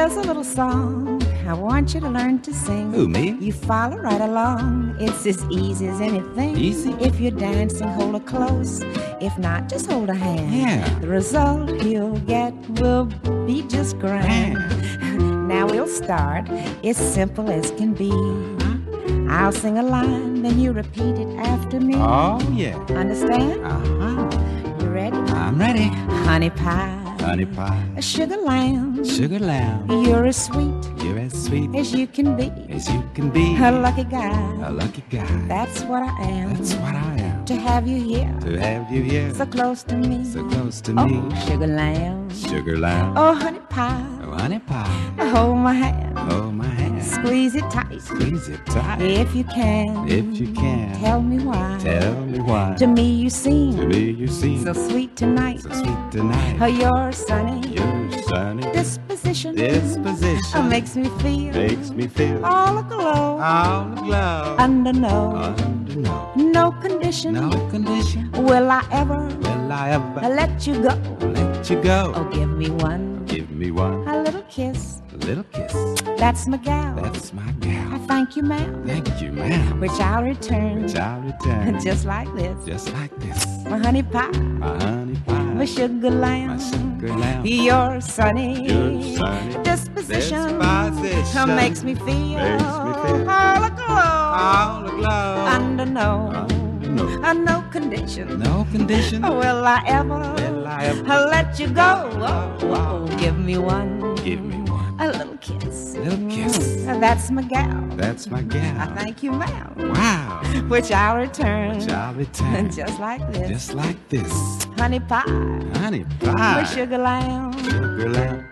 Here's a little song I want you to learn to sing. Who, me? You follow right along. It's as easy as anything. Easy? If you're dancing, hold her close. If not, just hold her hand. Yeah. The result you'll get will be just grand. now we'll start. It's simple as can be. I'll sing a line, then you repeat it after me. Oh, yeah. Understand? Uh-huh. You ready? I'm ready. Honey pie. Honey pie, A sugar lamb. sugar lamb, You're as sweet you're as sweet as you can be. as you can be. A lucky guy. A lucky guy. That's what I am. That's what I am. To have you here. To have you here, So close to me. so close to oh, me. sugar lamb. Sugar lamb, Oh, honey pie. oh, honey pie, Hold my hand. hold my hand. Squeeze it tight. Squeeze it tight. If you can. If you can. Tell me why. Tell me why. To me you seem. To me you seem so sweet tonight. so sweet tonight. Oh, your sunny Your sunny disposition disposition uh, makes me feel makes me feel all aglow. all aglow. Under no, Under no, no condition no condition will I ever will I ever let you go. let you go. Oh, give me one, me one a little kiss. A little kiss. That's my gal. That's my gal. I thank you, ma'am, Thank you, ma'am. which I'll return Which I'll return just like this. just like this. My honey pie, My honey pie, my sugar lamb, my sugar lamb. your sunny, Your sunny disposition, disposition makes me feel, makes me feel all aglow. all aglow. Under no, Under no, no condition no condition will I ever will I ever let you go. Oh, oh, give me one, give me one a little kiss. A little kiss. Mm. That's my gal. That's my gal. I thank you, ma'am, Wow. which I'll return Which I'll return just like this. just like this. Honey pie, Honey pie, sugar lamb. sugar lamb,